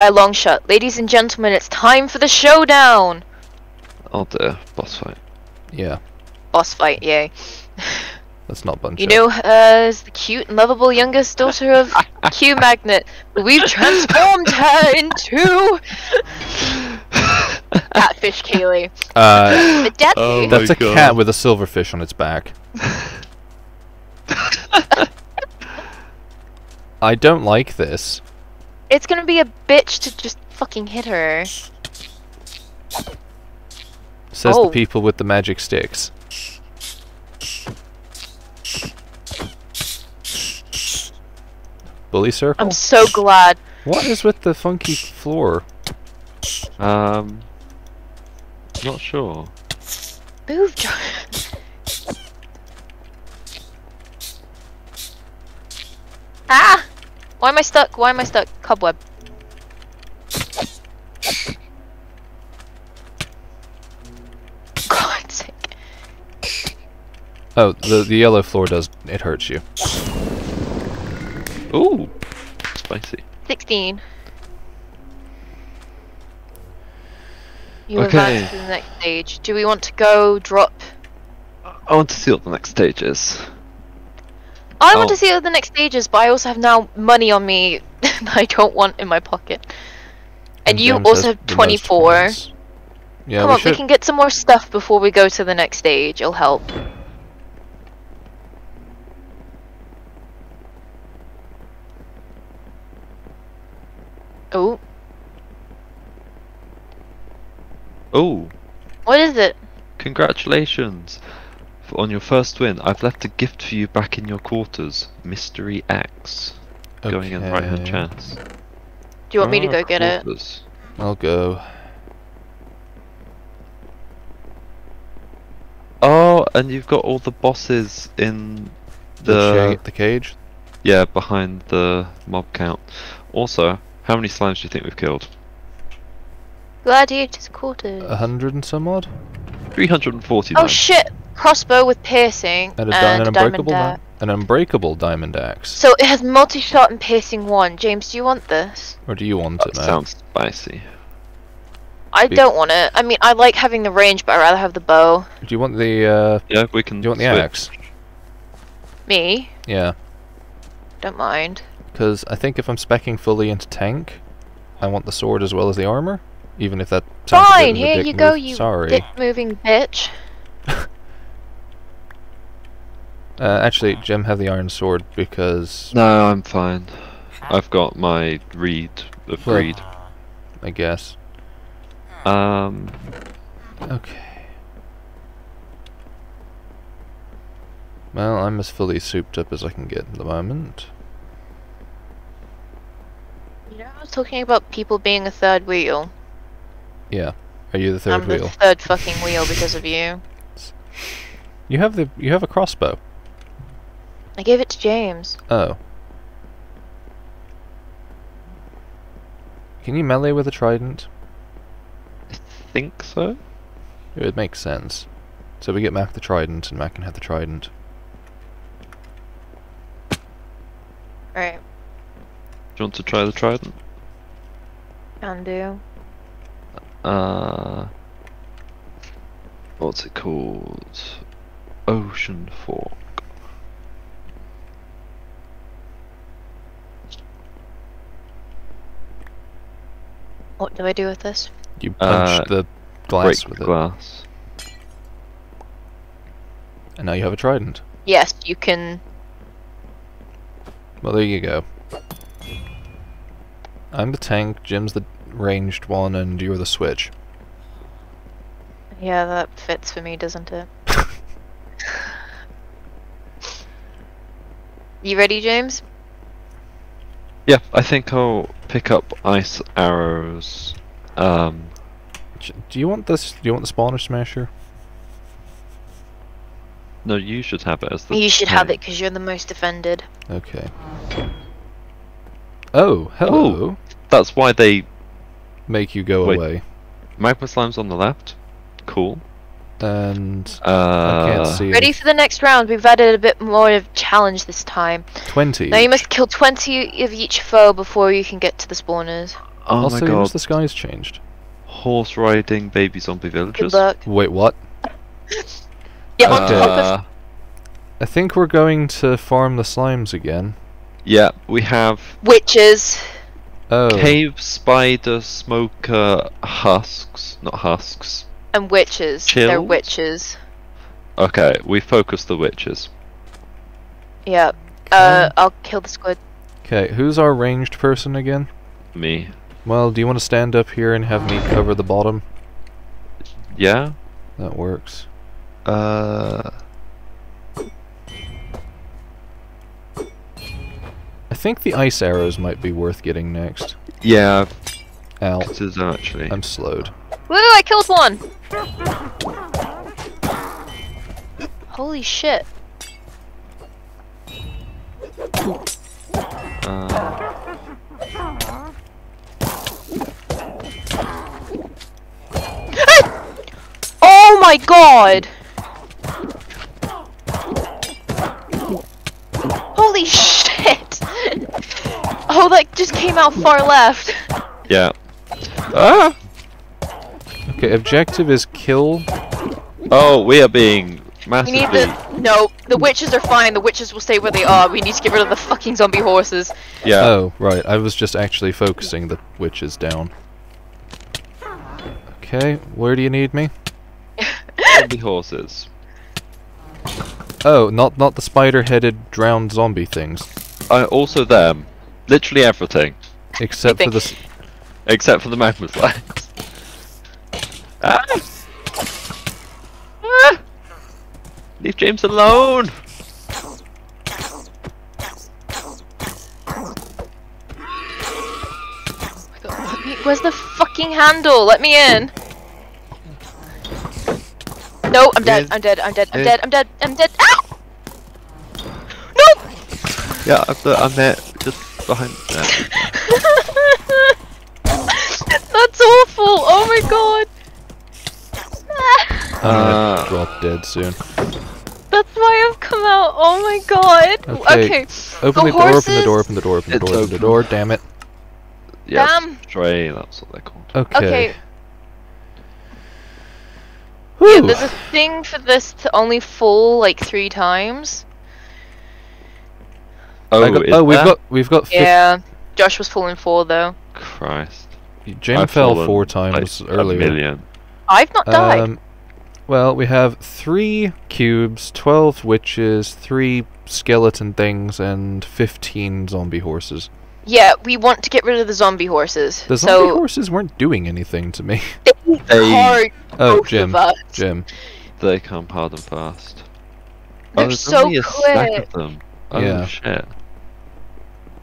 by long shot. Ladies and gentlemen, it's time for the showdown! Oh dear, boss fight. Yeah, Boss fight, yay. that's not bunch You know, uh, as the cute and lovable youngest daughter of Q Magnet, we've transformed her into Catfish Kaylee. Uh, The deadly. Oh that's a God. cat with a silverfish on its back. I don't like this. It's gonna be a bitch to just fucking hit her. Says Oh. the people with the magic sticks. Bully circle? I'm so glad. What is with the funky floor? Um, not sure. Move, John. ah! Why am I stuck? Why am I stuck? Cobweb. God's sake. Oh, the the yellow floor does it hurts you. Ooh, spicy. 16. You Okay. advance to the next stage. Do we want to go drop? I want to see what the next stage is. I want Oh. to see what the next stage is, but I also have now money on me that I don't want in my pocket. And, you also have 24. Yeah, Come we on, should. we can get some more stuff before we go to the next stage. It'll help. Oh, Oh, what is it? congratulations on your first win. I've left a gift for you back in your quarters. Mystery X. Going in the right hand chance. Do you want me to Ah, go get it? I'll go. Oh, and you've got all the bosses in The, the the cage. yeah behind the mob count. Also, how many slimes do you think we've killed? Gladiator's quarters. A hundred and some odd. 349. Oh shit! Crossbow with piercing And and, a, di- a an diamond unbreakable axe. di- an unbreakable diamond axe. So it has multi-shot and piercing one. James, do you want this? Or do you want that it, man? sounds spicy. I Be- don't want it. I mean, I like having the range, but I'd rather have the bow. Do you want the uh? Yeah, we can. Do you want the axe? Me? Yeah, Don't mind. because I think if I'm specking fully into tank, I want the sword as well as the armor. Even if that sounds a bit Fine, here dick you go, move. you Sorry. dick-moving bitch. Uh, actually, Jim, have the iron sword because No, I'm fine. I've got my reed of Well- greed. I guess. Um, Okay. Well, I'm as fully souped up as I can get at the moment. You know, I was talking about people being a third wheel. Yeah. Are you the 3rd I'm wheel? the third fucking wheel because of you. You have the you have a crossbow. I gave it to James. Oh. Can you melee with a trident? I think so. It would make sense. So we get Mac the trident, and Mac can have the trident. Alright. Do you want to try the trident? can do. Uh, what's it called? Ocean Fork. What do I do with this? You punch Uh, the glass Break with the it, glass. and now you have a trident. Yes, you can. Well, there you go. I'm the tank, Jim's the ranged one, and you're the switch. Yeah, that fits for me, doesn't it? you ready, James? Yeah, I think I'll pick up ice arrows. Um, Do you want this? Do you want the spawner smasher? no, you should have it as the. You should have it because you're the most offended. Okay. Oh, hello. That's why they Make you go Wait. away. magma slimes on the left. Cool. And Uh, I can't see. Ready for the next round? We've added a bit more of challenge this time. Twenty. Now you must kill 20 of each foe before you can get to the spawners. Oh also, my yours god. the sky's changed. Horse riding baby zombie villagers. Good villagers. luck. Wait, what? Yeah, Okay. on top of Uh, I think we're going to farm the slimes again. yeah, we have witches. Oh, cave spider smoker husks, not husks. And witches. They're witches. Okay, we focus the witches. Yeah. Uh, I'll kill the squid. okay. Who's our ranged person again? Me. Well, do you want to stand up here and have me cover the bottom? Yeah. That works. Uh. I think the ice arrows might be worth getting next. Yeah. Ow, It is actually. I'm slowed. Woo! I killed one. Holy shit! Uh, Oh my god! Holy shit! Oh, that just came out far left. yeah. Ah! Okay, objective is kill. Oh, we are being We massively. need the no. The witches are fine. The witches will stay where they are. We need to get rid of the fucking zombie horses. Yeah. Oh, right. I was just actually focusing the witches down. Okay, where do you need me? Zombie horses. Oh, not not the spider-headed drowned zombie things. Uh, also them. Literally everything. Except for the s- Except for the magma slides. Ah! Ah! Leave James alone! Where's the fucking handle? Let me in. No, I'm dead. I'm dead. I'm dead. I'm dead. I'm dead. I'm dead. Ow! No! Yeah, I'm, the, I'm there, just behind there. That's awful. Oh my god. I'm gonna Uh, drop dead soon. That's why I've come out. Oh my god. Okay. Okay. Open The the door, open the door, open the door, open the door, open the door, damn it. yeah, Damn. stray, that's what they're called. Okay. Okay. Yeah, there's a thing for this to only fall like three times. Oh, got- is oh, we've there? got we've got Yeah. Josh was falling four though. Christ. Jim I've fell fallen, four like, times A million. I've not died. Um, well, we have three cubes, twelve witches, three skeleton things, and fifteen zombie horses. yeah, we want to get rid of the zombie horses. The zombie so horses weren't doing anything to me. they They- hard Oh, Jim, of us. Jim. They come hard and fast. They're oh, so only a stack quick. of them. Oh Yeah. shit.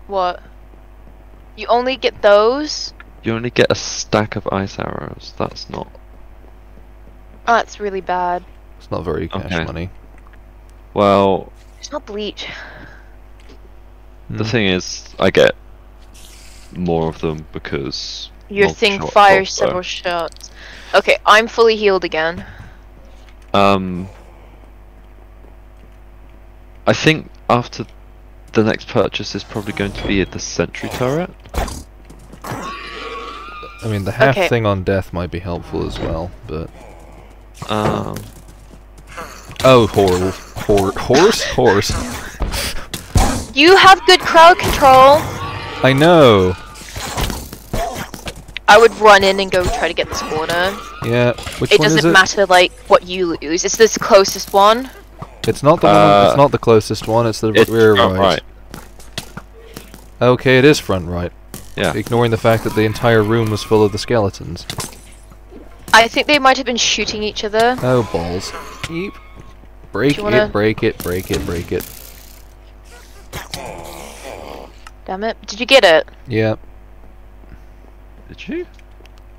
What? You only get those? You only get a stack of ice arrows. That's not. Oh, that's really bad. It's not very cash Okay. money. Well, It's not bleach. the Hmm. thing is, I get more of them because Your multi thing shot fires crossbow. several shots. Okay, I'm fully healed again. Um, I think after the next purchase is probably going to be the sentry turret. I mean, the half Okay. thing on death might be helpful as well, but Um, oh, hor hor horse horse. You have good crowd control. I know. I would run in and go try to get the spawner. Yeah. Which It one doesn't it? matter like what you lose. It's this closest one. It's not the one. Uh, It's not the closest one. It's the it's rear front right. Okay, it is front right. Yeah. Ignoring the fact that the entire room was full of the skeletons. I think they might have been shooting each other. Oh balls. Eep. Break wanna- it, break it, break it, break it. Damn it. Did you get it? Yeah. Did you?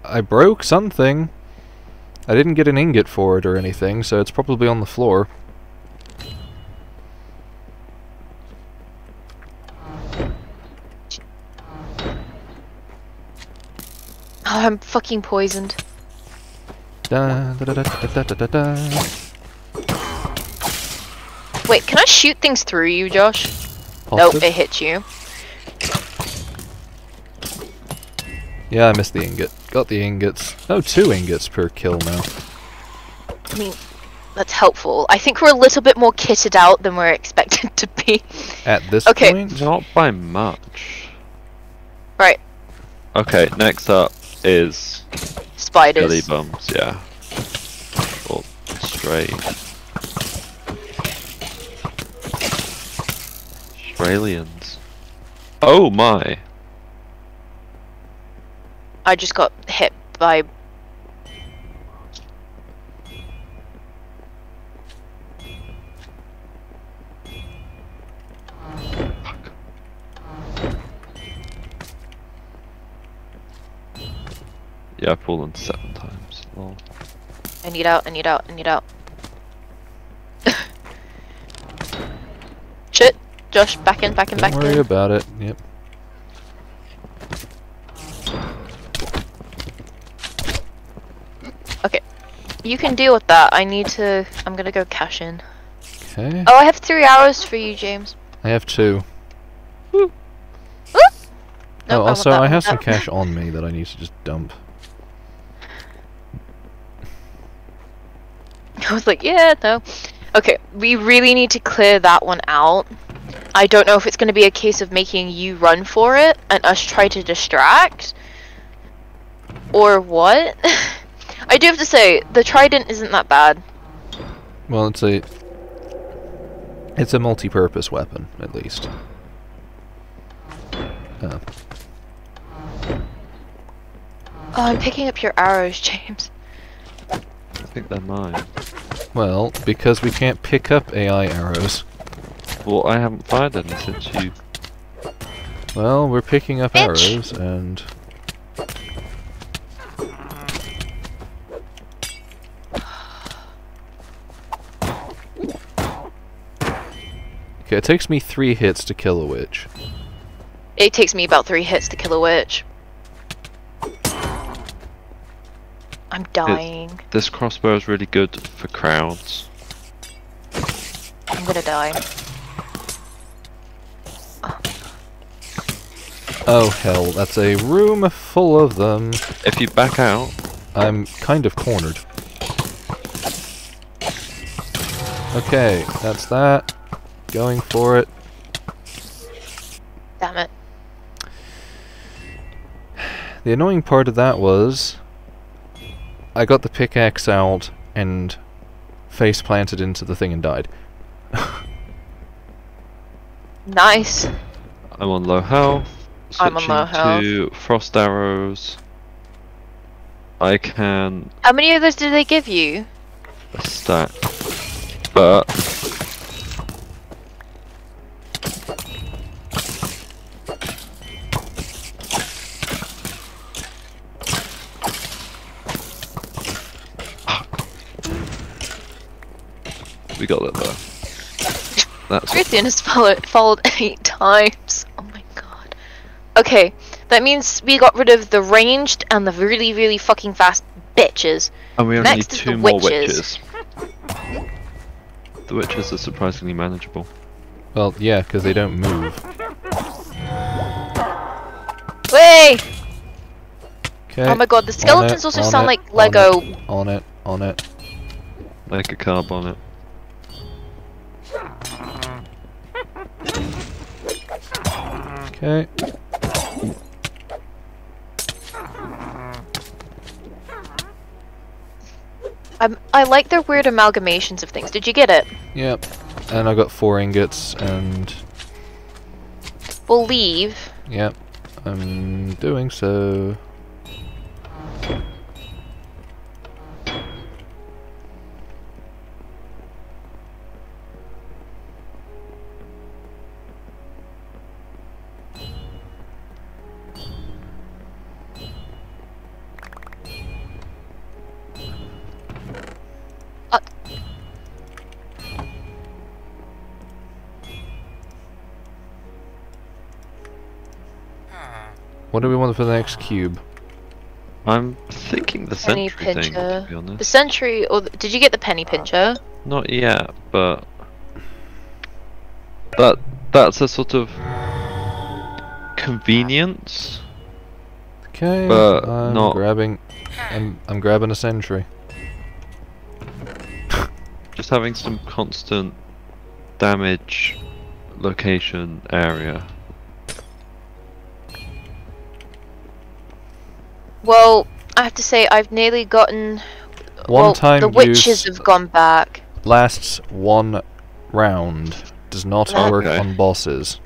I broke something. I didn't get an ingot for it or anything, so it's probably on the floor. Oh, I'm fucking poisoned. Wait, can I shoot things through you, Josh? Positive? Nope, it hits you. Yeah, I missed the ingot. Got the ingots. Oh, two ingots per kill now. I mean, that's helpful. I think we're a little bit more kitted out than we're expected to be. At this okay. point? Not by much. Right. Okay, next up, is spiders. Jelly bums, yeah. Or stray. Australians. Oh my! I just got hit by. Yeah, I've fallen seven times. Lol. I need out. I need out. I need out. Shit, Josh, back in, back in, back in. Don't worry about it. Yep. Okay. You can deal with that. I need to. I'm gonna go cash in. Okay. Oh, I have three hours for you, James. I have two. Nope, oh, also, I want have some cash on me that I need to just dump. I was like, yeah, no. Okay, we really need to clear that one out. I don't know if it's going to be a case of making you run for it and us try to distract. Or what? I do have to say, the trident isn't that bad. Well, it's a it's a multi-purpose weapon, at least. Oh. Oh, I'm picking up your arrows, James. I think they're mine. Well, because we can't pick up AI arrows. Well, I haven't fired any since you. Well, we're picking up Bitch. arrows, and okay, it takes me three hits to kill a witch. It takes me about three hits to kill a witch. I'm dying. This crossbow is really good for crowds. I'm gonna die. Oh hell, that's a room full of them. If you back out, I'm kind of cornered. Okay, that's that. Going for it. Damn it. The annoying part of that was I got the pickaxe out and face planted into the thing and died. Nice. I'm on low health. I'm on low health. to frost arrows. I can How many of those did they give you? A stack, but we got it though. That's Christian has followed, followed eight times. Oh my god. Okay, that means we got rid of the ranged and the really, really fucking fast bitches. And we only Next need two more witches. witches. The witches are surprisingly manageable. Well, yeah, because they don't move. Way! Okay. Oh my god, the skeletons also sound it, like on Lego. On it, on it. Like a carb on Okay. I'm, I like their weird amalgamations of things. Did you get it? Yep. And I got four ingots, and We'll leave. yep, I'm doing so. What do we want for the next cube? I'm thinking the Penny sentry thing, to be The honest. sentry, or the, did you get the penny uh, pincher? Not yet, but that that's a sort of convenience. Okay, But I'm not- grabbing. I'm, I'm grabbing a sentry. Just having some constant damage location area. Well, I have to say I've nearly gotten. One well, time the witches use have gone back. lasts one round. Does not ah. work on bosses.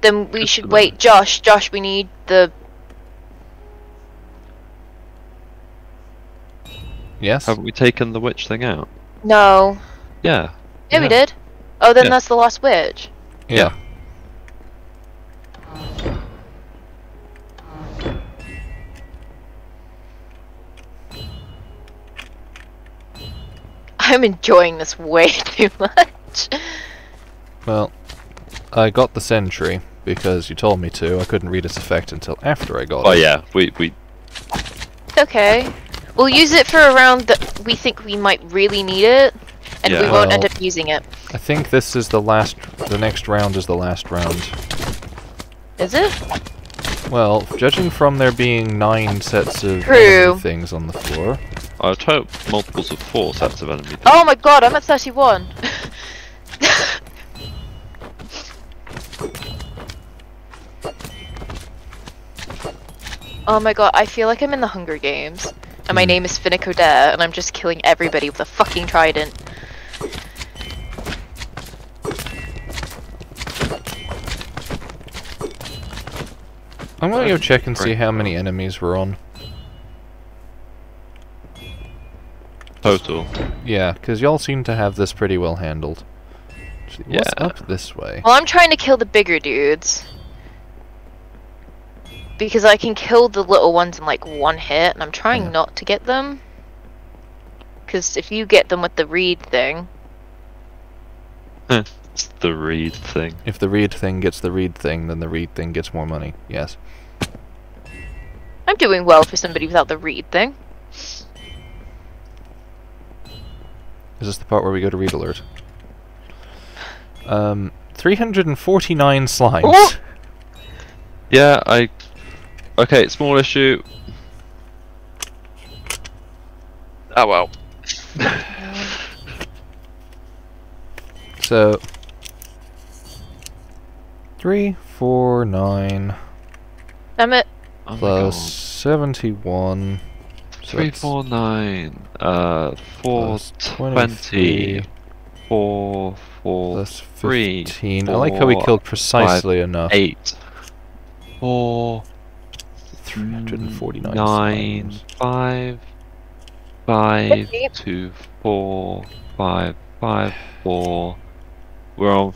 Then we Good should wait, Josh. Josh, we need the. Yes. Haven't we taken the witch thing out? No. Yeah. Yeah, we did. Oh, then Yeah. that's the last witch. yeah. I'm enjoying this way too much. Well, I got the sentry because you told me to. I couldn't read its effect until after I got Oh it. Oh yeah, we we It's okay. We'll use it for a round that we think we might really need it, and we won't end up using it. I think this is the last. The next round is the last round. Is it? Well, judging from there being nine sets of True. things on the floor, I hope multiples of four sets of enemy. Oh my god, I'm at 31. oh my god, I feel like I'm in the Hunger Games. And my Hmm. name is Finnick Odair, and I'm just killing everybody with a fucking trident. I'm gonna go check and see how many enemies we're on. Total. Yeah, because y'all seem to have this pretty well handled. What's Yeah. up this way? Well, I'm trying to kill the bigger dudes. Because I can kill the little ones in like one hit, and I'm trying Yeah. not to get them. Because if you get them with the reed thing, It's the read thing. If the reed thing gets the reed thing, then the reed thing gets more money. Yes. I'm doing well for somebody without the reed thing. Is this the part where we go to read alert? Um, 349 slimes. Oh! Yeah, I. Okay, small issue. Oh well. So, three, four, nine Damn it. Oh plus God. 71. So Three, that's four, nine. Uh, four, twenty. 23 Four, four, plus three, 15. I like how we killed precisely enough. eight, four, 349 nine, slimes. five, five, two, four, five, five, four. We're on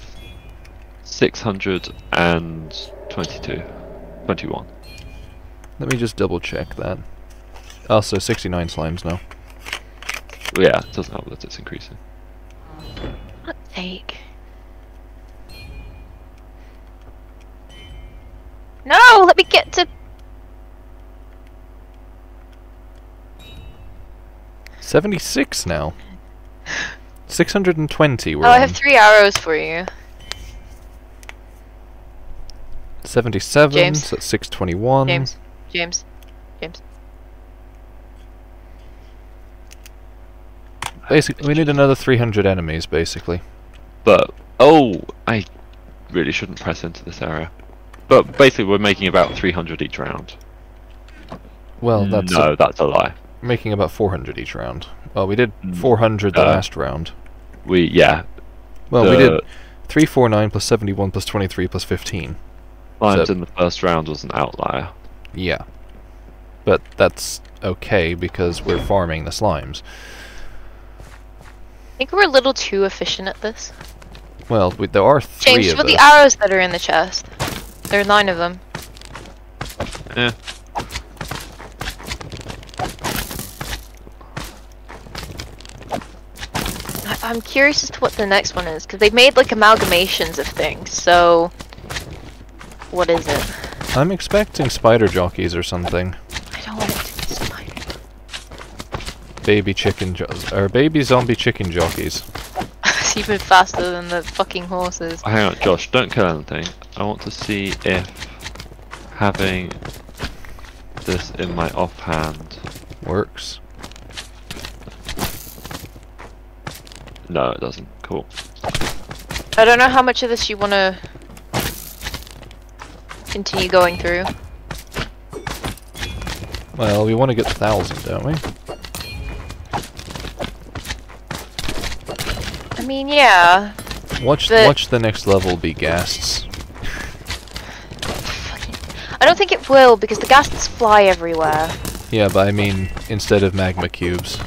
622. 21. Let me just double check that. Also, 69 slimes now. Yeah, it doesn't help that it's increasing. What sake? No, let me get to. 76 now. 620 we're Oh, I have three arrows for you. 77, James. so that's 621. James. James. James. Basically, we need another 300 enemies, basically. But, oh, I really shouldn't press into this area. But basically, we're making about 300 each round. Well, that's no, that's a lie. making about 400 each round. Well, we did Mm, 400 the uh, last round. We, yeah. Well, we did 349 plus 71 plus 23 plus 15. Lions so- in the first round was an outlier. Yeah. But that's okay because we're farming the slimes. I think we're a little too efficient at this. Well, we, there are three James, of for the us. arrows that are in the chest. There are nine of them. Yeah. I- I'm curious as to what the next one is, because they've made like amalgamations of things, so. What is it? I'm expecting spider jockeys or something. I don't want it to be spider. Baby chicken jo- or baby zombie chicken jockeys. it's even faster than the fucking horses. Hang on, Josh, don't kill anything. I want to see if having this in my offhand. Works. No, it doesn't. Cool. I don't know how much of this you want to continue going through. Well, we want to get thousand, don't we? Mean, yeah. Watch, The- watch the next level be ghasts. I don't think it will because the ghasts fly everywhere. Yeah, but I mean, instead of magma cubes.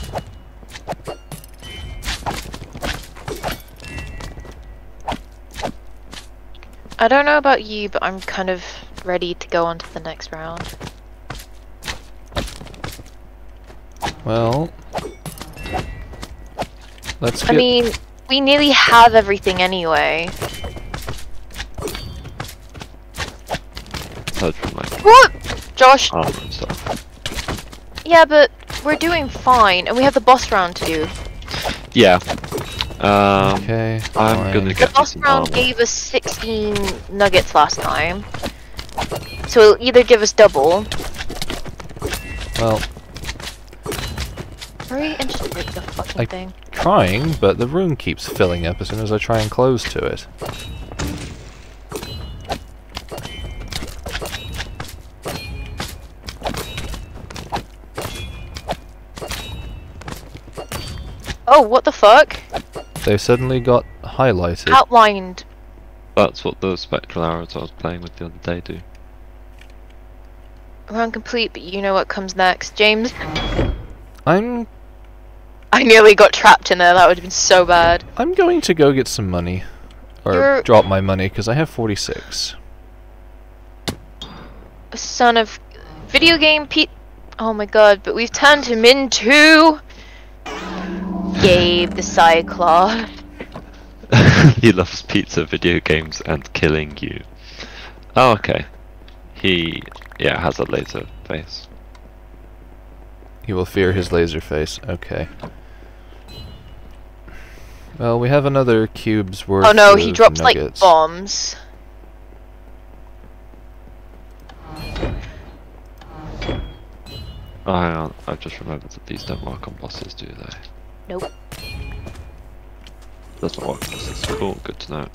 I don't know about you, but I'm kind of ready to go on to the next round. Well, let's I mean, we nearly have everything anyway. Aside from like What? Josh, armor and stuff. yeah, but we're doing fine, and we have the boss round to do. Yeah. Um, okay. I'm fine. gonna The get me boss round armor. gave us 16 nuggets last time. So it'll either give us double. Well, Hurry and just break the fucking I- thing. Trying, but the room keeps filling up as soon as I try and close to it. Oh, what the fuck? They suddenly got highlighted. Outlined. That's what the spectral arrows I was playing with the other day do. Round complete, but you know what comes next. James, I'm I nearly got trapped in there. That would have been so bad. I'm going to go get some money, or You're- drop my money because I have 46. A son of video game Pete. Oh my god, but we've turned him into Gabe the Cyclops. he loves pizza, video games, and killing you. Oh, okay. He, yeah, has a laser face. He will fear his laser face. Okay. Well, we have another cube's worth. Oh no, he of drops like bombs. Oh, hang on. I've just remembered that these don't work on bosses, do they? Nope. Does not work on bosses. Cool, oh, good to know.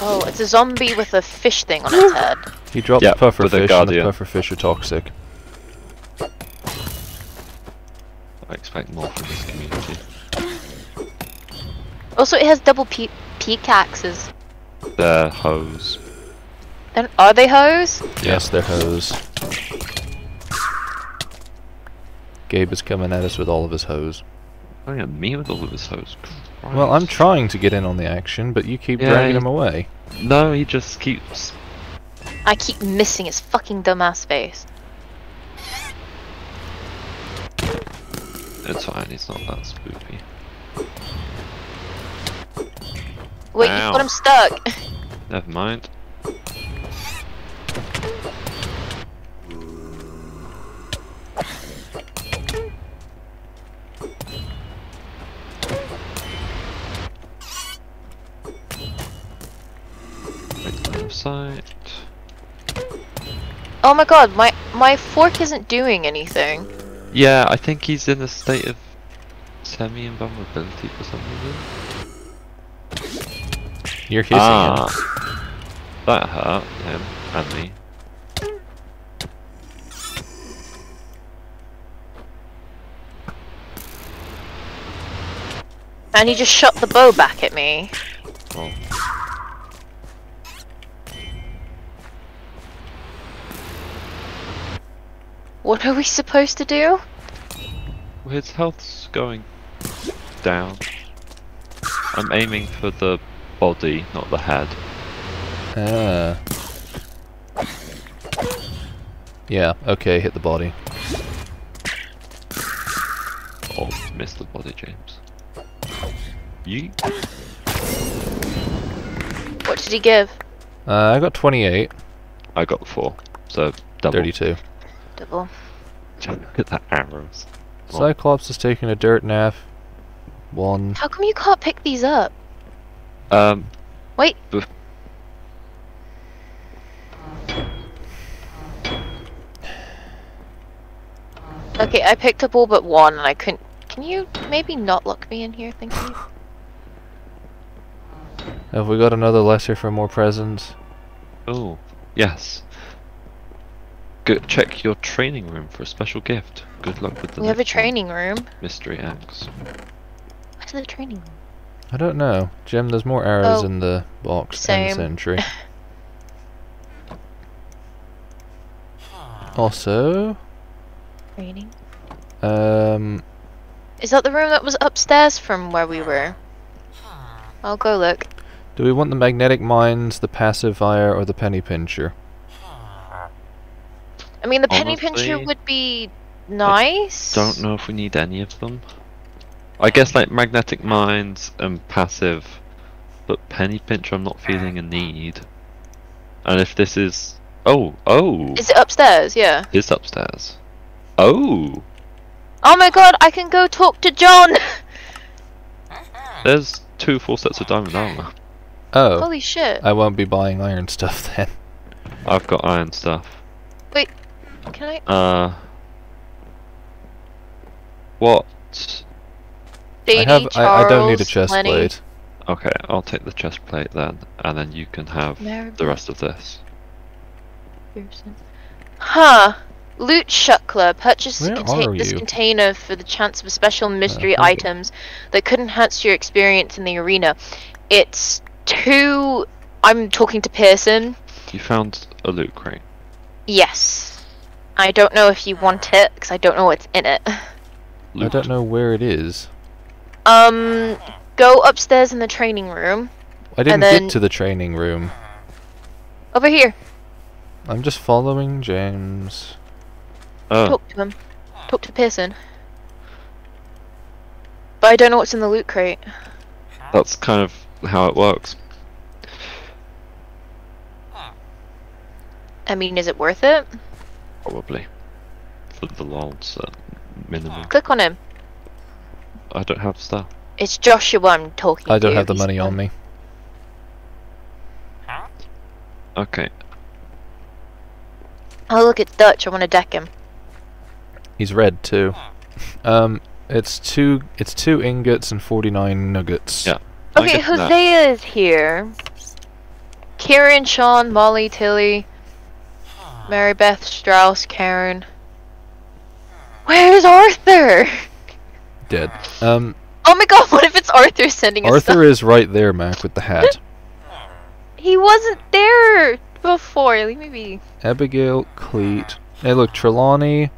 Oh, it's a zombie with a fish thing on its head. He dropped Yeah, the puffer with a fish, and the puffer fish are toxic. I expect more from this community. Also, it has double pe- pickaxes. Their hose. And are they hoes? Yes, they're hose. Gabe is coming at us with all of his hose. Oh yeah, me with all of his hose. Well, I'm trying to get in on the action, but you keep Yeah, dragging he- him away. No, he just keeps. I keep missing his fucking dumbass face. It's fine, it's not that spooky. Wait, Ow. you've got him stuck. Never mind. Oh my god, my my fork isn't doing anything. Yeah, I think he's in a state of semi-invulnerability for some reason. You're hissing him. ah, that hurt him and me. And he just shot the bow back at me. Well, What are we supposed to do? his health's going down. I'm aiming for the body, not the head. Ah. Yeah, okay, hit the body. Oh, missed the body, James. You? What did he give? Uh, I got 28, I got four, so double. 32. Double. Look at that arrows. Cyclops is taking a dirt nap. One. How come you can't pick these up? Um, Wait. Okay, I picked up all but one and I couldn't. Can you maybe not lock me in here? Thank you. Have we got another lesser for more presents? oh, yes. Go check your training room for a special gift. Good luck with the We have a next one, training room. Mystery axe. Where's the training room? I don't know. Jim, there's more arrows Oh, in the box same. and sentry. also, Training. um, Is that the room that was upstairs from where we were? I'll go look. do we want the magnetic mines, the pacifier, or the penny pincher? I mean, the penny pincher would be nice. I Don't know if we need any of them. I guess like magnetic mines and passive, but penny pincher I'm not feeling a need. And if this is oh oh Is it upstairs? Yeah. it's upstairs. Oh, Oh my god, I can go talk to John! Mm-hmm. there's two full sets of diamond armor. Oh, Holy shit. I won't be buying iron stuff then. I've got iron stuff. Can I? Uh, what? I Sadie, have. I, I don't need a chest Lenny, plate. Okay, I'll take the chest plate then, and then you can have Mary the rest of this. Pearson. Huh. Loot Shuckler. Purchase contain- this you? container for the chance of special mystery hold on. items that could enhance your experience in the arena. It's two. I'm talking to Pearson. You found a loot crate. Yes. I don't know if you want it because I don't know what's in it. Loot. I don't know where it is. Um, go upstairs in the training room. I didn't then- get to the training room. Over here. I'm just following James. Oh, Talk to him. Talk to Pearson. But I don't know what's in the loot crate. that's kind of how it works. I mean, is it worth it? Probably. For the lols at minimum. Click on him. I don't have stuff. It's Joshua I'm talking I don't to. have the He's money on me. Okay. Oh look, it's Dutch. I want to deck him. He's red too. Um, it's two. It's two ingots and forty-nine nuggets. Yeah. Okay, get that. Hosea is here. Kieran, Sean, Molly, Tilly, Mary Beth, Strauss, Karen. Where's Arthur? Dead. Um, Oh my god, what if it's Arthur sending us Arthur is right there, Mac, with the hat. He wasn't there before. Leave me be. Abigail, Cleet. Hey, look, Trelawny,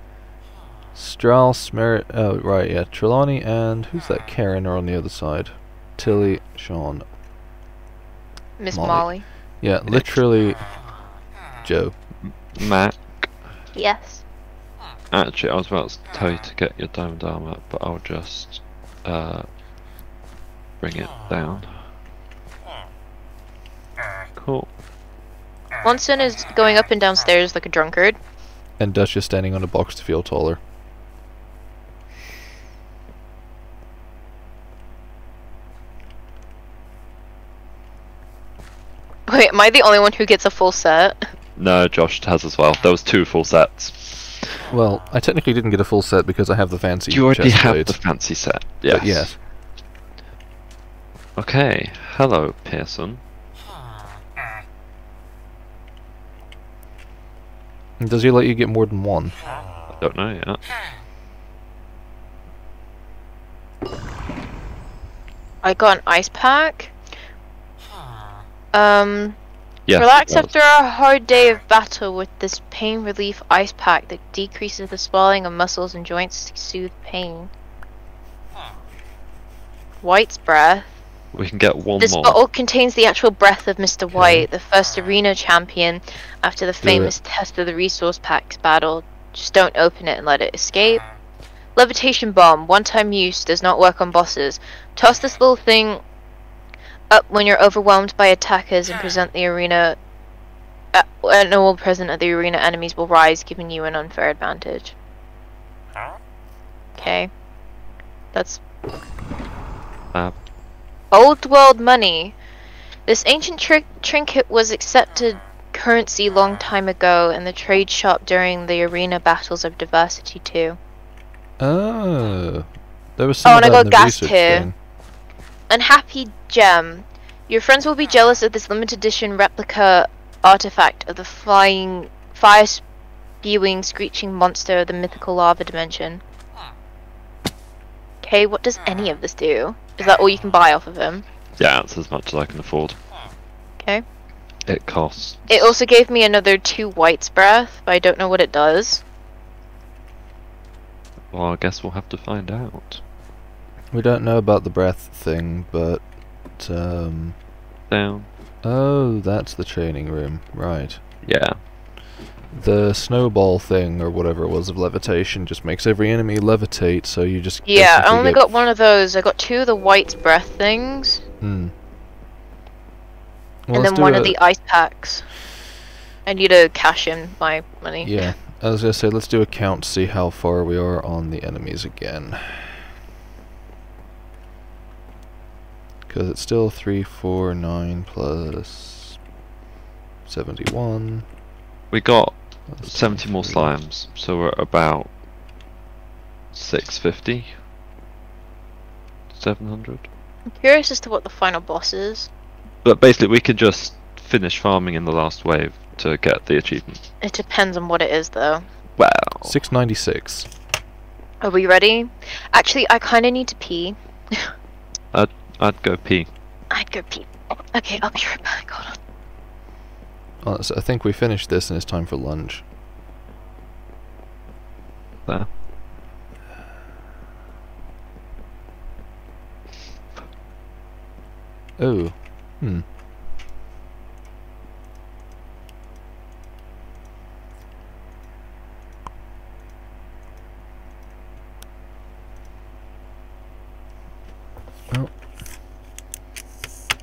Strauss, Merritt. Oh, right, yeah, Trelawny and who's that? Karen are on the other side. Tilly, Sean. Miss Molly. Molly. Yeah, literally, Joe. Mac. Yes. Actually, I was about to tell you to get your diamond armor, but I'll just uh, bring it down. Cool. Monson is going up and downstairs like a drunkard. And Dutch is standing on a box to feel taller. Wait, am I the only one who gets a full set? No, Josh has as well. There was two full sets. Well, I technically didn't get a full set because I have the fancy You already chest have blades. the fancy set. But Yes. yes. Okay. Hello, Pearson. Does he let you get more than one? I don't know yet. I got an ice pack. Um, Yes. relax after a hard day of battle with this pain relief ice pack that decreases the swelling of muscles and joints to soothe pain. White's breath. We can get one This more. bottle contains the actual breath of Mr. White, the first arena champion after the famous test of the resource packs battle. Just don't open it and let it escape. Levitation bomb, one time use, does not work on bosses. Toss this little thing up when you're overwhelmed by attackers and present the arena. Uh, and all present at the arena enemies will rise, giving you an unfair advantage. Okay. That's Fab. Old world money. This ancient tri- trinket was accepted currency long time ago in the trade shop during the arena battles of Diversity 2. Oh. There was some Oh, and I that in got the gassed here. thing. Unhappy Gem. Your friends will be jealous of this limited edition replica artifact of the flying, fire spewing, screeching monster of the mythical lava dimension. Okay, what does any of this do? Is that all you can buy off of him? Yeah, that's as much as I can afford. Okay. It costs. It also gave me another two white's breath, but I don't know what it does. Well, I guess we'll have to find out. We don't know about the breath thing, but um Down. oh, that's the training room, right. Yeah. The snowball thing or whatever it was of levitation just makes every enemy levitate, so you just Yeah, I only got one of those. I got two of the white's breath things, Hmm. Well, and then one a- of the ice packs. I need to cash in my money. Yeah, I was gonna say let's do a count to see how far we are on the enemies again. Because it's still 349 plus 71. We got plus 70 more slimes, so we're at about 650. 700. I'm curious as to what the final boss is. But basically, we can just finish farming in the last wave to get the achievement. It depends on what it is, though. Well, 696. Are we ready? Actually, I kind of need to pee. I'd go pee. I'd go pee. Okay, I'll be right back. Hold on. Oh, so I think we finished this and it's time for lunch. There. Oh. Hmm.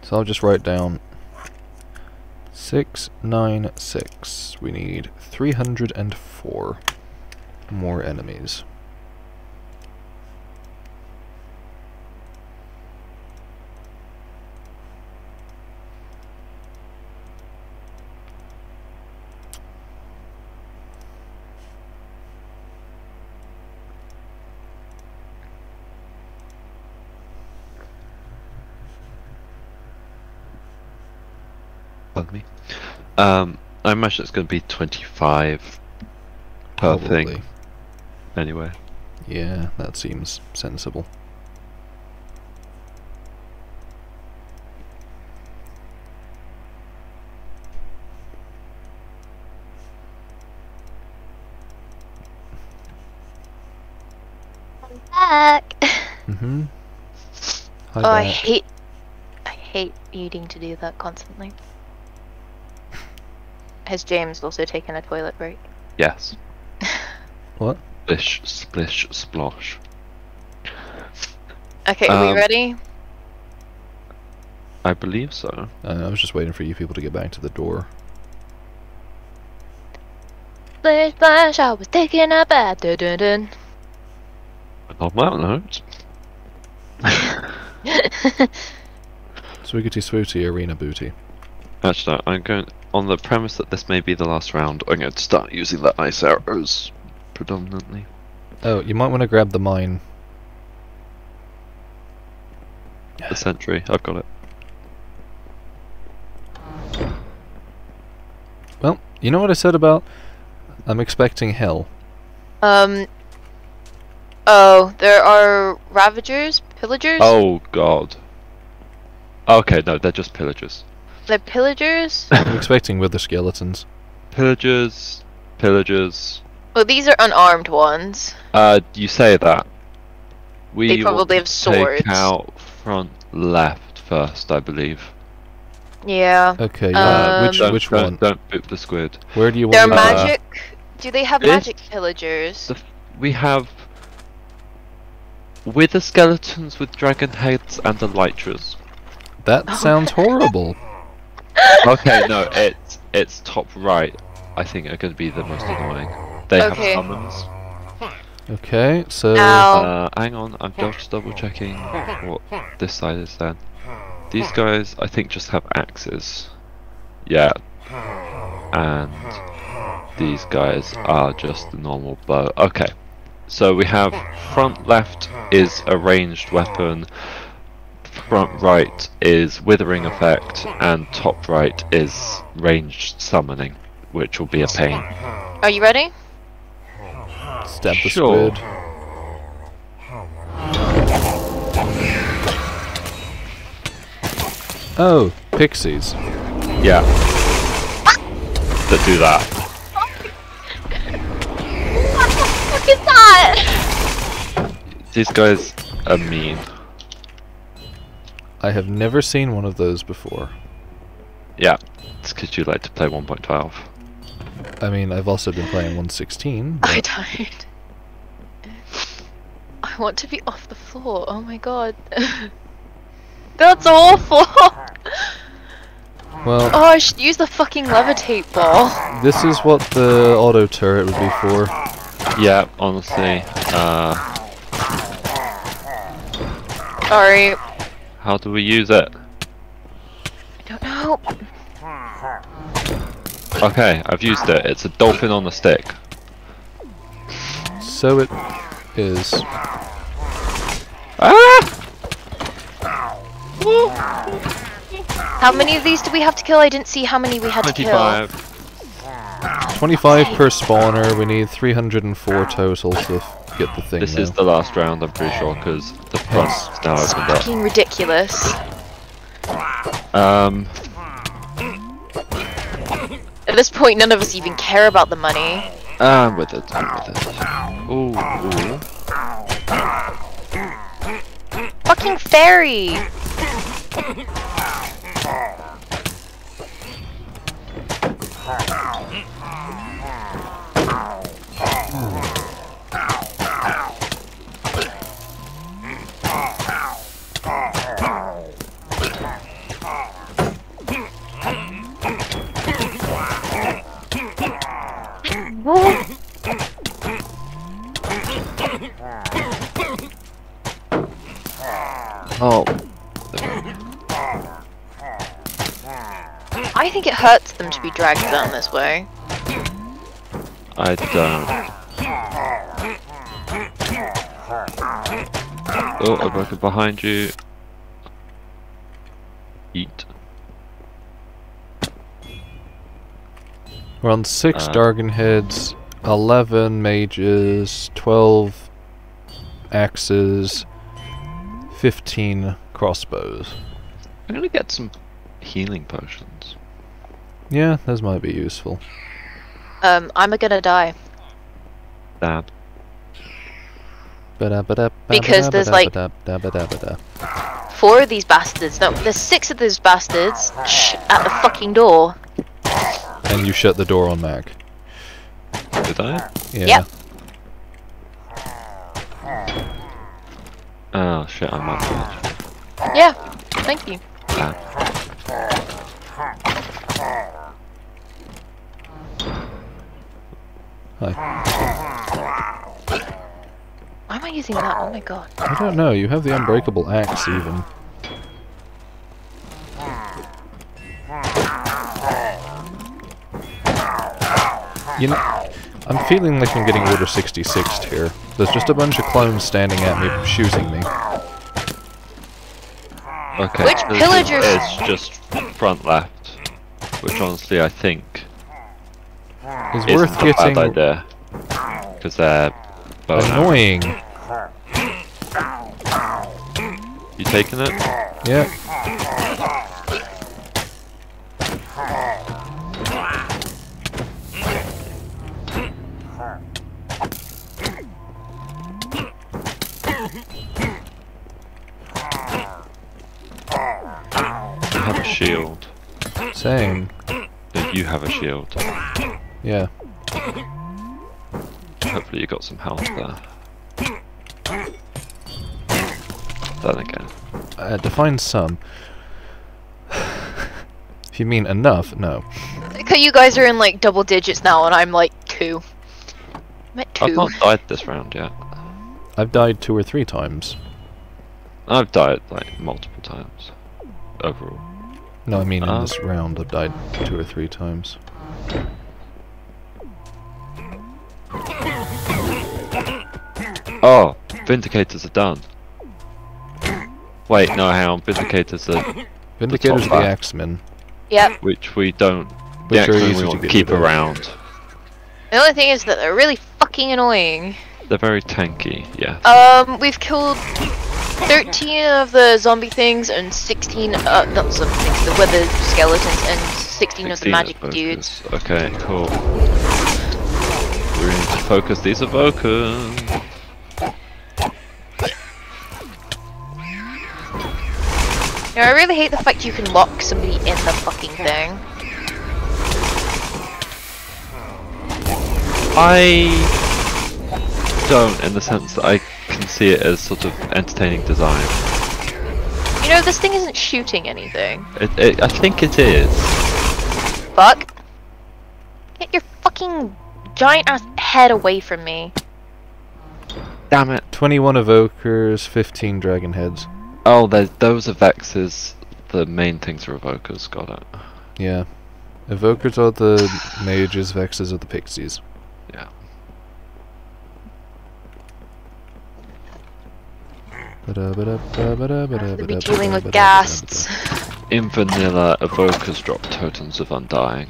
So I'll just write down 696. We need 304 more enemies. Um, I imagine it's going to be 25 per thing. Anyway. Yeah, that seems sensible. I'm back. Mm-hmm. Oh, I hate, I hate needing to do that constantly. Has James also taken a toilet break? Yes. What? Splish, splish, splosh. Okay, are we Um, ready? I believe so. Uh, I was just waiting for you people to get back to the door. Splish splash, I was taking a bath. Dun, dun, dun. On that note, Swiggity swooty arena booty. That's that. I'm going on the premise that this may be the last round. I'm going to start using the ice arrows predominantly. Oh, you might want to grab the mine. The sentry, I've got it. Well, you know what I said about? I'm expecting hell. um. Oh, there are ravagers, pillagers. Oh god. Okay, no, they're just pillagers. They're pillagers. I'm expecting wither skeletons. Pillagers, pillagers. well, these are unarmed ones. Uh, you say that. We They probably have swords. Take out front left first, I believe. Yeah. Okay, yeah. which Um, which don't, one? Don't boot the squid. Where do you They're want me to- magic. Do they have magic pillagers? The we have wither skeletons with dragon heads and elytras. That sounds horrible. Okay, no, it's it's top right. I think are going to be the most annoying. They Okay. have summons. Okay, so Uh, hang on, I'm just double checking what this side is then. These guys, I think, just have axes. Yeah. And these guys are just the normal bow. Okay. So we have front left is a ranged weapon, front right is withering effect, and top right is ranged summoning, which will be a pain. Are you ready? Stab the Sure. squid. Oh, pixies. Yeah. That do that. What the fuck is that? These guys are mean. I have never seen one of those before. Yeah. It's because you like to play 1.12. I mean, I've also been playing 116. I but died. I want to be off the floor. Oh my god. That's awful. Well, Oh, I should use the fucking levitate ball. this is what the auto turret would be for. Yeah, honestly. Uh, Sorry. How do we use it? I don't know. Okay, I've used it. It's a dolphin on a stick. So it is. Ah! How many of these do we have to kill? I didn't see how many we had to kill. 25. 25 per spawner, we need 304 total to f- get the thing This now. is the last round, I'm pretty sure, because the front's Yes. now It's opened up. fucking ridiculous. Um, At this point, none of us even care about the money. I'm with it, I'm with it. Ooh, ooh. Fucking fairy! Oh, I think it hurts them to be dragged down this way. I don't. Oh, a broken behind you. Eat. We're on 6 Uh, Dargon heads, 11 mages, 12 axes, 15 crossbows. I'm gonna get some healing potions. Yeah, those might be useful. Um, I'm gonna die. Dab. Because there's, like- Four of these bastards. No, there's six of those bastards at the fucking door. And you shut the door on Mac. Did I? Yeah. Yep. Oh shit, I might finish. Yeah, thank you. Dab. Hi. Why am I using that? Oh my god. I don't know, you have the unbreakable axe even. You know, I'm feeling like I'm getting Order 66 here. There's just a bunch of clones standing at me, shooting me. Okay. Which so this pillagers- It's just front left, which honestly I think isn't worth a bad getting idea because they're bow and arrow. annoying. You taking it? Yeah. Have a shield. Same. But you have a shield. Yeah. Hopefully you got some health there. Then again. Uh, define some. if you mean enough, no. Okay, you guys are in like double digits now, and I'm like two. I'm at I've not died this round yet. I've died two or three times. I've died like multiple times. overall. No, I mean in Ah. this round I've died two or three times. Oh, Vindicators are done. Wait, no, hang on. Vindicators are Vindicators top the back. Axemen. Yep. which we don't. Which the are we want to keep rid of. around. The only thing is that they're really fucking annoying. They're very tanky. Yeah. Um, we've killed 13 of the zombie things and 16, uh, not zombie things, the wither skeletons and 16 of the magic focus. dudes. Okay, cool. We need to focus these evokers. You know, I really hate the fact you can lock somebody in the fucking thing. I don't, in the sense that I can see it as sort of entertaining design. You know, this thing isn't shooting anything. It, it, I think it is. Fuck. Get your fucking giant ass head away from me. Damn it. 21 evokers, 15 dragon heads. Oh, those are Vexes. The main things are evokers. Got it. Yeah. Evokers are the mages, vexes are the pixies. Yeah. We'll be dealing with ghasts. In vanilla, evokers drop totems of undying.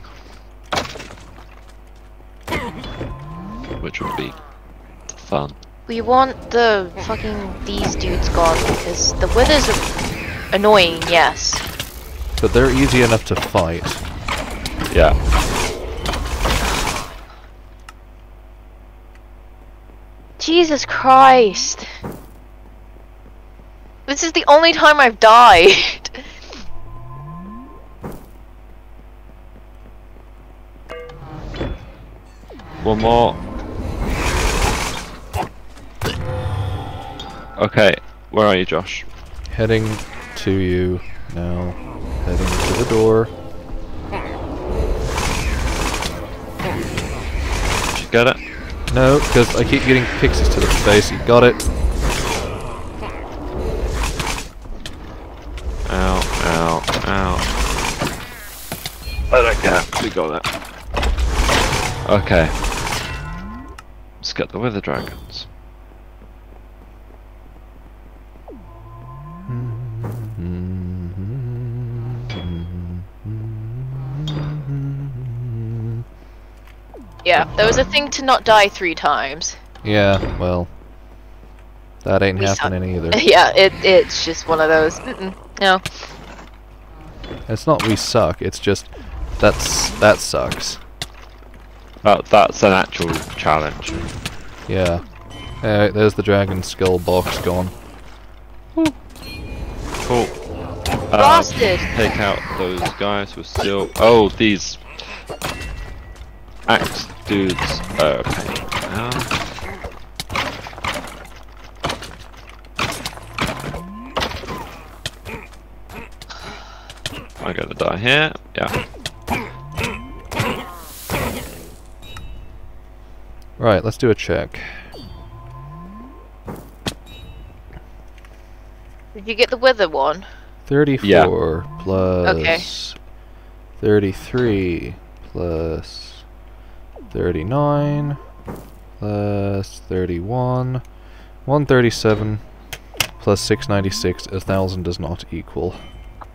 Which would be fun. We want the fucking these dudes gone because the withers are annoying, yes. But they're easy enough to fight. Yeah. Jesus Christ. This is the only time I've died. One more. Okay, where are you, Josh? Heading to you now. Heading to the door. Did you get it? No, because I keep getting pixies to the face. You got it. Ow, ow, ow. I don't get it. We got it. Okay. Let's get the wither dragons. yeah, there was a thing to not die three times. Yeah, well, that ain't We suck. happening either. yeah, it it's just one of those. Mm-mm, no. It's not we suck. It's just that's that sucks. That, that's an actual challenge. Yeah. Alright, there's the dragon skull box gone. Cool. Uh, take out those guys with still. Oh, these axe dudes are a pain. Ow. I'm gonna die here. Yeah. Right, let's do a check. Did you get the wither one? 34 plus. Okay. plus 33 plus 39 plus 31 137 plus 696 a thousand does not equal.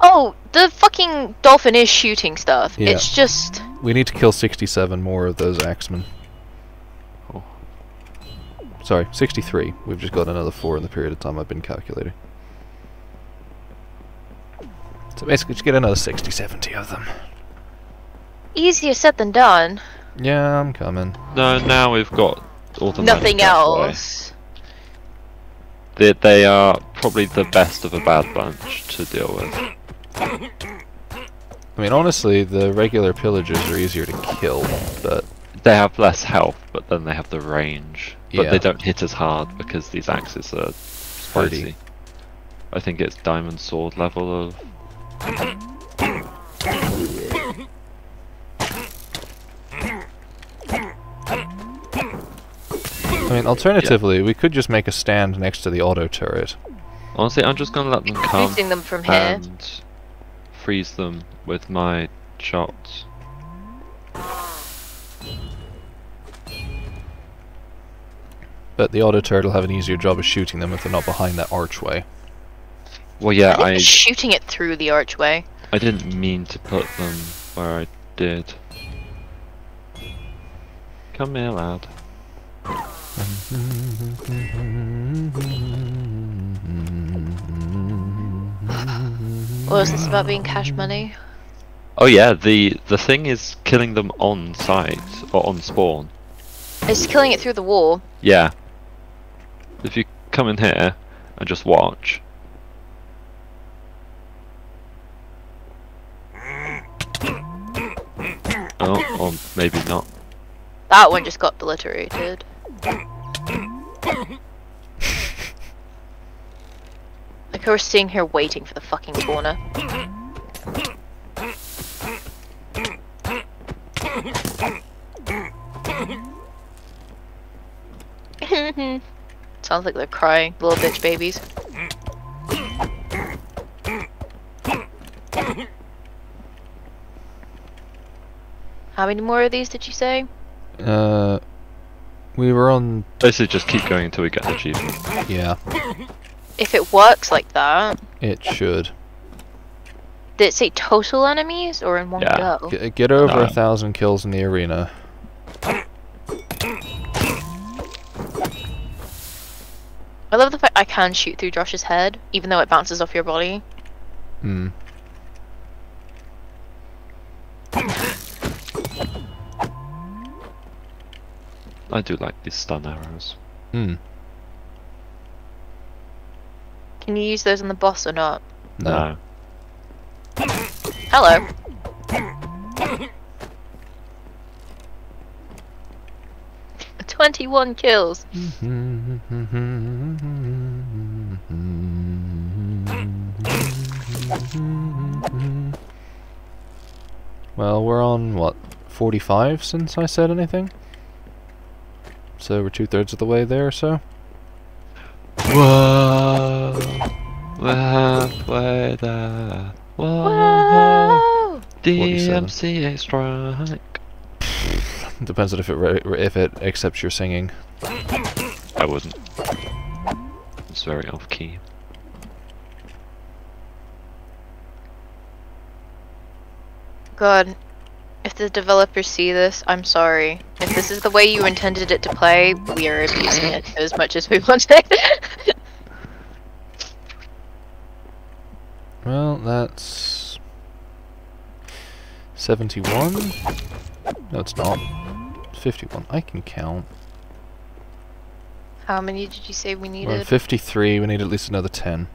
Oh, the fucking dolphin is shooting stuff. Yeah. It's just We need to kill 67 more of those axemen. Sorry, 63. We've just got another 4 in the period of time I've been calculating. So basically just get another 60, 70 of them. easier said than done. Yeah, I'm coming. No, now we've got all the Nothing magic out the way. else. They, they are probably the best of a bad bunch to deal with. I mean, honestly, the regular pillagers are easier to kill, but They have less health, but then they have the range. But Yeah. they don't hit as hard because these axes are Hardy. spicy. I think it's diamond sword level of. I mean, alternatively, we could just make a stand next to the auto turret. Honestly, I'm just gonna let them come Shooting them from here. and freeze them with my shots. But the auto turret will have an easier job of shooting them if they're not behind that archway. Well, yeah, I I shooting it through the archway. I didn't mean to put them where I did. Come here, lad. What is this about being cash money? Oh yeah, the the thing is killing them on site or on spawn. It's killing it through the wall. Yeah. If you come in here and just watch. Oh, or maybe not. That one just got obliterated. Like I was sitting here waiting for the fucking corner. Sounds like they're crying, little bitch babies. How many more of these did you say? Uh, we were on. Basically, just keep going until we get the achievement. Yeah, If it works like that, it should. did it say total enemies or in one Yeah. go? Get, get over No. a thousand kills in the arena. I love the fact I can shoot through Josh's head, even though it bounces off your body. Hmm. I do like these stun arrows. Hmm. Can you use those on the boss or not? No. Hello. Twenty-one kills. Well, we're on what, 45 since I said anything? So we're two thirds of the way there, so? Whoa! We're halfway there. Whoa! Whoa! DMCA strike. Depends on if it re- if it accepts your singing. I wasn't. It's very off key. God, if the developers see this, I'm sorry. If this is the way you intended it to play, we are abusing it as much as we want it. Well, that's 71. No, it's not. 51. I can count. How many did you say we We're on needed? 53. We need at least another 10.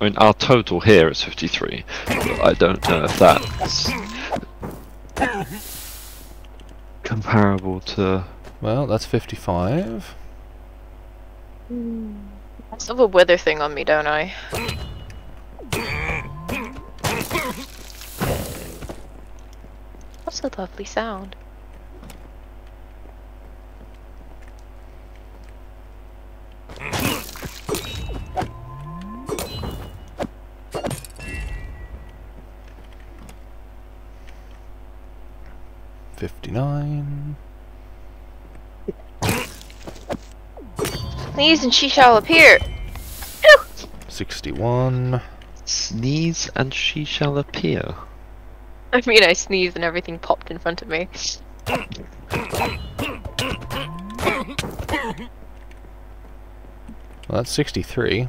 I mean, our total here is 53, I don't know if that's comparable to. Well, that's 55. I still have a wither thing on me, don't I? What's a lovely sound? Fifty-nine. Sneeze and she shall appear. Sixty-one. Sneeze and she shall appear. I mean, I sneezed and everything popped in front of me. Well, that's sixty-three.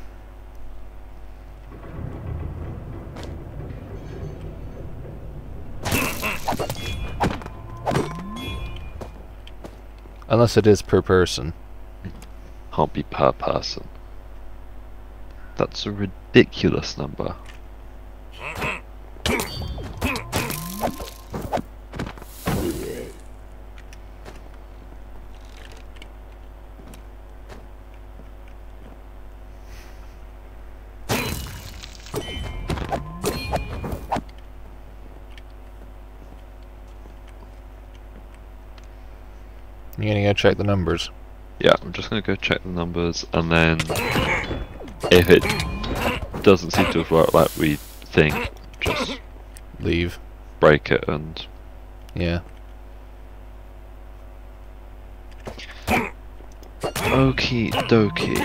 Unless it is per person. Can't be per person. That's a ridiculous number. Go check the numbers. Yeah, I'm just gonna go check the numbers and then if it doesn't seem to have worked like we think, just Leave. break it and Yeah. Okie dokie.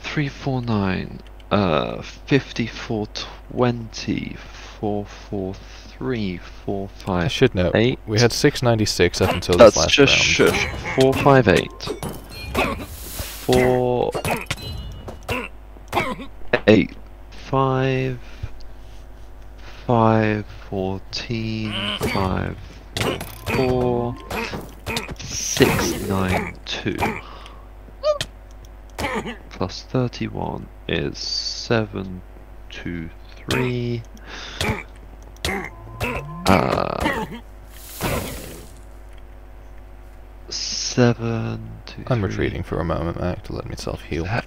349, uh, 5420, 443, I 45. should know. Eight. We had 696 up until That's this last just round. shush. 458. 4. 8. 5. 5. 14. 5. 4. 6. 9. 2. Plus 31 is 7. 2. 3. Uh. Seven. Two, I'm three, retreating for a moment, Mac, to let myself heal. se-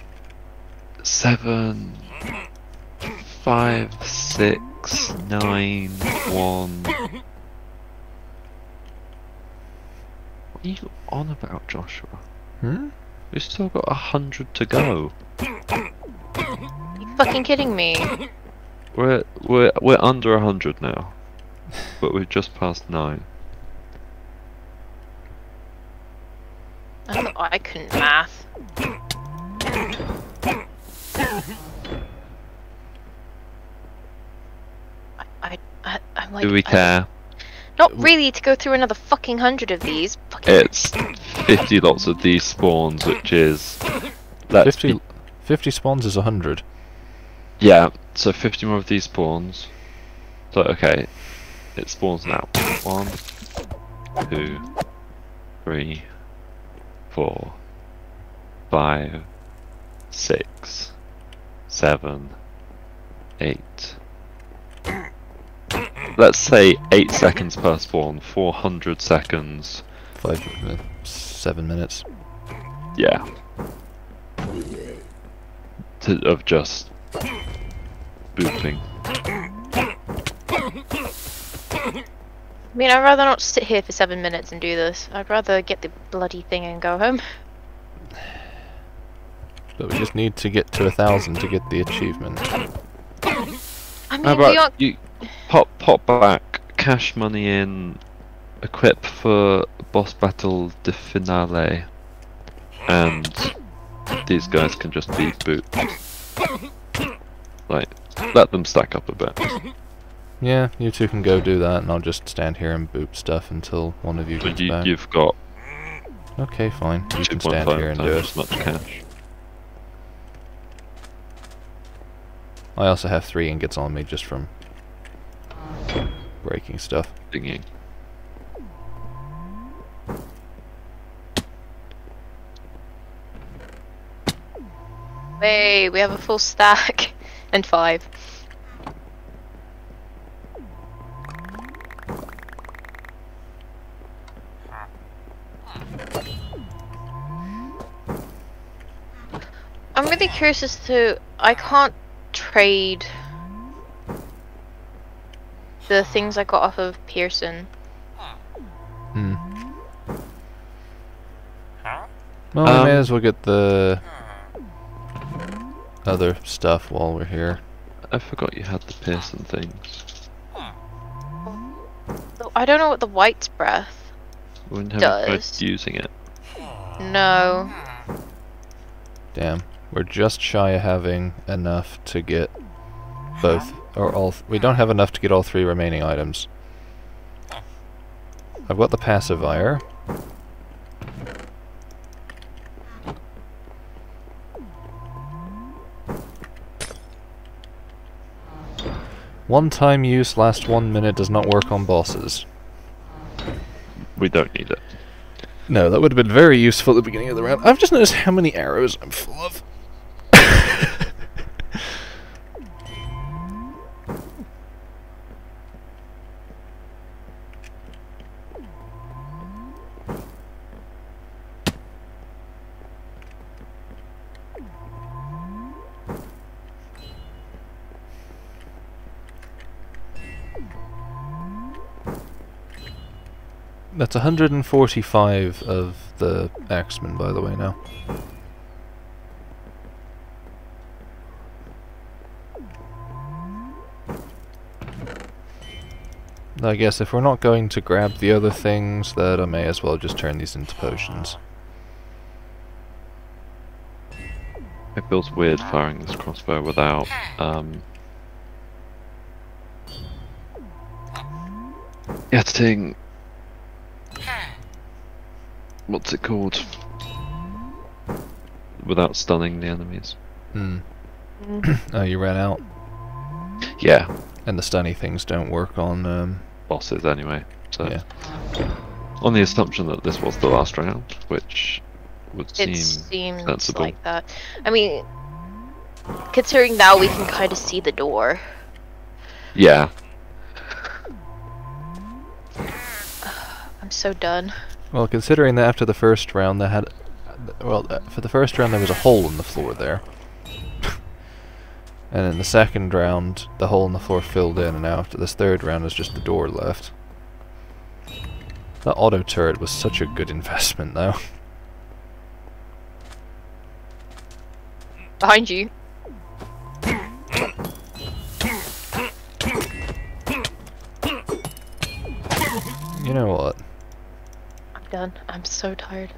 Seven. Five, six, nine, one. What are you on about, Joshua? Hmm? We've still got a hundred to go. You fucking kidding me? We're we're we're under a hundred now, but we've just passed nine. I I couldn't math. I, I, I, I'm like, Do we I- care? not really to go through another fucking hundred of these. Fucking It's fifty lots of these spawns, which is let's 50, be 50 spawns is 100. Yeah, so 50 more of these spawns. So, okay, it spawns now. One, two, three, four, five, six, seven, eight. Let's say 8 seconds per spawn, 400 seconds. Five, uh, seven minutes. Yeah. To, of just booping. I mean, I'd rather not sit here for seven minutes and do this. I'd rather get the bloody thing and go home. But we just need to get to a thousand to get the achievement. I mean, How we about aren't. you pop pop back, cash money in, equip for boss battle de finale, and these guys can just be booped. Like, let them stack up a bit. Yeah, you two can go do that, and I'll just stand here and boop stuff until one of you But gets you, back. you've got Okay, fine. You can stand here and do as it. much cash. I also have three ingots on me just from breaking stuff. Dinging. Wait, we have a full stack and five. I'm really curious as to I can't trade the things I got off of Pearson. Hmm. Well, we may Um, as well get the other stuff while we're here. I forgot you had the Pearson things. Oh, I don't know what the white's breath. We haven't tried Does. using it. No. Damn, we're just shy of having enough to get both, or all. Th we don't have enough to get all three remaining items. I've got the pacifier. One time use lasts one minute does not work on bosses. We don't need it. No, that would have been very useful at the beginning of the round. I've just noticed how many arrows I'm full of. That's 145 of the Axeman, by the way, now. I guess if we're not going to grab the other things, that I may as well just turn these into potions. It feels weird firing this crossbow without um, getting what's it called? Without stunning the enemies. Hmm. Mm. Oh, you ran out. Yeah, And the stunny things don't work on, um, bosses anyway. So yeah. on the assumption that this was the last round, which would It seem seems sensible. like that. I mean, considering now we can kind of see the door. yeah. So done. Well, considering that after the first round they had... Well, uh, for the first round there was a hole in the floor there. and in the second round, the hole in the floor filled in, and now after this third round is just the door left. That auto turret was such a good investment, though. Behind you. You know what? Done. I'm so tired.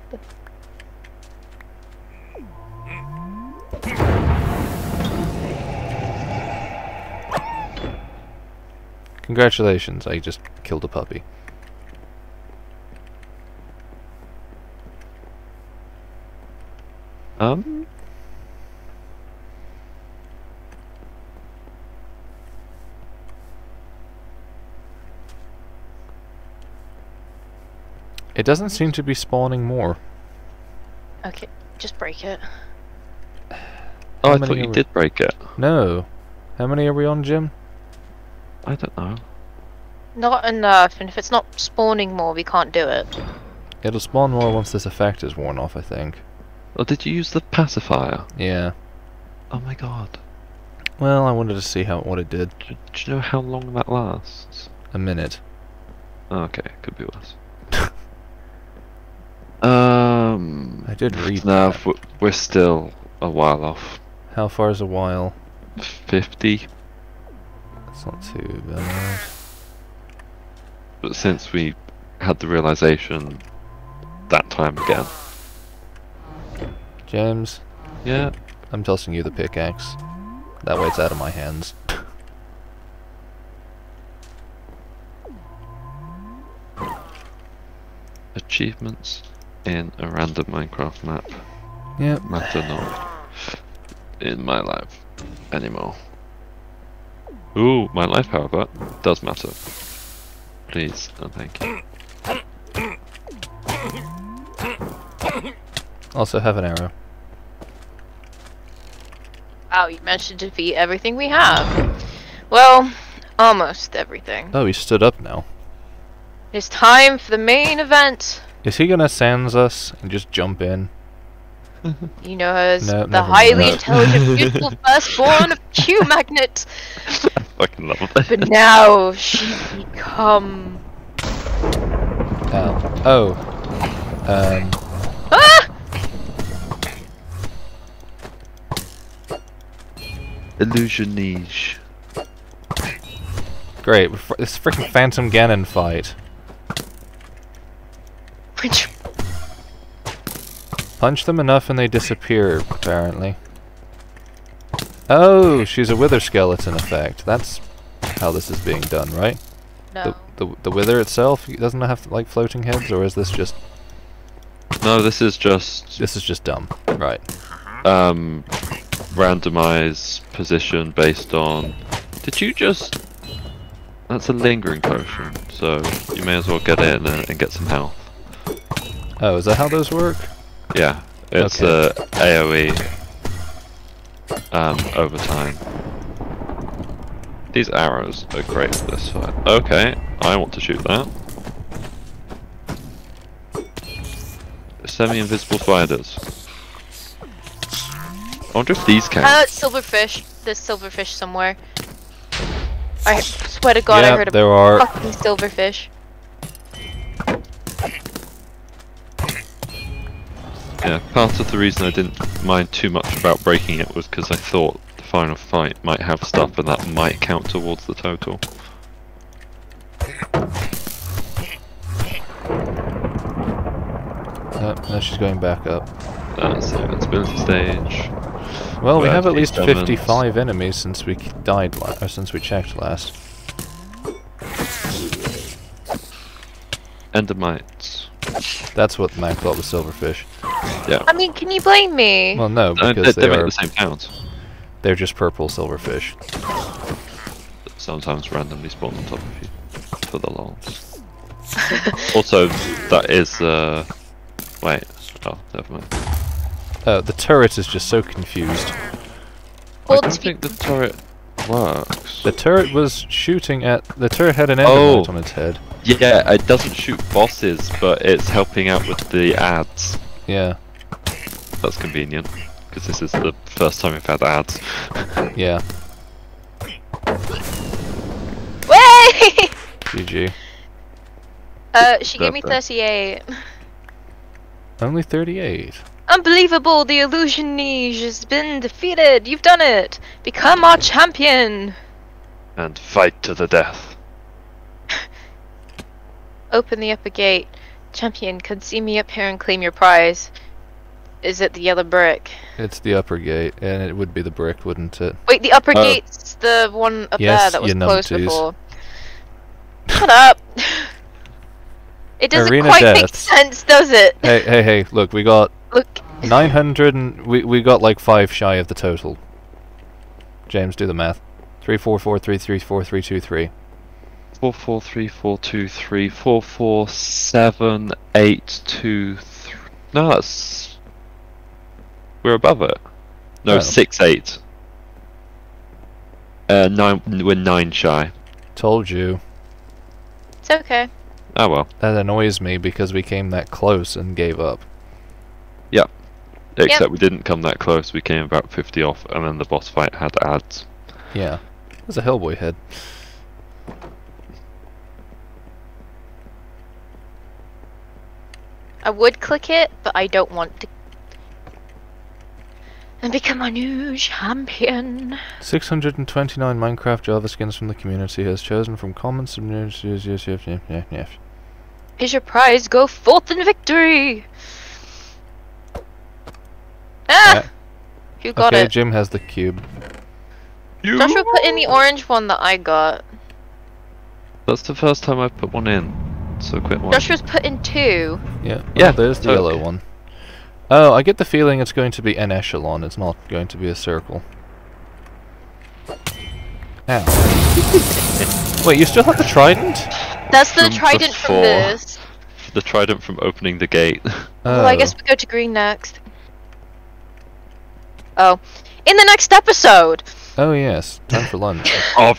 Congratulations, I just killed a puppy. Um. It doesn't seem to be spawning more. Okay, just break it. Oh, I thought you we- did break it. No. How many are we on, Jim? I don't know. Not enough, and if it's not spawning more, we can't do it. It'll spawn more once this effect is worn off, I think. Oh, did you use the pacifier? Yeah. Oh my god. Well, I wanted to see how what it did. Do, do you know how long that lasts? A minute. Oh, okay, could be worse. um. I did read No, that. we're still a while off. How far is a while? 50. That's not too bad. But since we had the realization that time again. James, Yeah. I'm tossing you the pickaxe. That way it's out of my hands. Achievements in a random Minecraft map Yep. matter not in my life anymore. Ooh, my life, however, does matter. Please and thank you. Also have an arrow. Wow, you managed to defeat everything we have. Well, almost everything. Oh, he stood up now. It's time for the main event. Is he gonna sans us and just jump in? You know, as No, the never mind. highly No. intelligent, beautiful firstborn of qmagnet. Fucking love it. But now she become. Oh. Oh. Um. Ah! Illusion niche. Great. we're This freaking Phantom Ganon fight. Which Punch them enough and they disappear, apparently. Oh, she's a wither skeleton effect. That's how this is being done, right? no. The, the the wither itself doesn't have like floating heads, or is this just No, this is just this is just dumb? Right. um randomize position based on. Did you just? That's a lingering potion, so you may as well get in and, and get some health. Oh, is that how those work? Yeah, it's Okay. uh, AOE um, over time. These arrows are great for this fight. Okay, I want to shoot that. Semi-invisible spiders. I wonder if these count. Uh, silverfish. There's silverfish somewhere. I swear to God, yeah, I heard a there are. fucking silverfish. Yeah, part of the reason I didn't mind too much about breaking it was because I thought the final fight might have stuff and that might count towards the total. Uh, now she's going back up. That's the invincibility stage. Well, we have at least elements. 55 enemies since we died or uh, since we checked last. Endermites. That's what I thought was silverfish. I mean, can you blame me? Well, no, No, they, because they they make are the same sounds. they're just purple silverfish. Sometimes randomly spawn on top of you. For the lols. also, that is, uh... Wait. Oh, never mind. Uh, the turret is just so confused. Well, I don't think the turret works. The turret was shooting at the turret had an Oh. on its head. Yeah, it doesn't shoot bosses, but it's helping out with the ads. Yeah, That's convenient. Because this is the first time we've had ads. yeah. Way! GG. uh, she gave me 38. Only 38. Unbelievable! The illusion niche has been defeated. You've done it. Become our champion. And fight to the death. Open the upper gate. Champion, come see me up here and claim your prize. Is it the yellow brick? It's the upper gate, and it would be the brick, wouldn't it? Wait, the upper Oh. gate's the one up Yes, there that was closed numpties. before. Shut up. It doesn't Arena quite make sense, does it? Hey, hey, hey! Look, we got Look, 900, and we we got like five shy of the total. James, do the math. Three four four three three four three two three. Four four three four two three four four seven eight two three. No, that's we're above it. No, Oh. six eight. Uh, nine. We're nine shy. Told you. it's okay. Oh well. That annoys me because we came that close and gave up. Yep. Except we didn't come that close. We came about fifty off, and then the boss fight had ads. Yeah. There's a Hellboy head. I would click it, but I don't want to. And become a new champion. 629 Minecraft Java skins from the community has chosen from common submissions. Yes, yes, yes, yes, yes, yes. Here's your prize. Go forth in victory. Ah! Yeah. You got it? okay, it. Jim has the cube. You? Joshua put in the orange one that I got. That's the first time I've put one in. So quit one. Joshua's put in two. Yeah, well, Yeah, there's the took. yellow one. Oh, I get the feeling it's going to be an echelon, it's not going to be a circle. Ow. Wait, you still have the trident? That's the From trident from before. this. The trident from opening the gate. Oh. Well, I Oh. guess we go to green next. Oh. In the next episode! Oh yes, time for lunch. of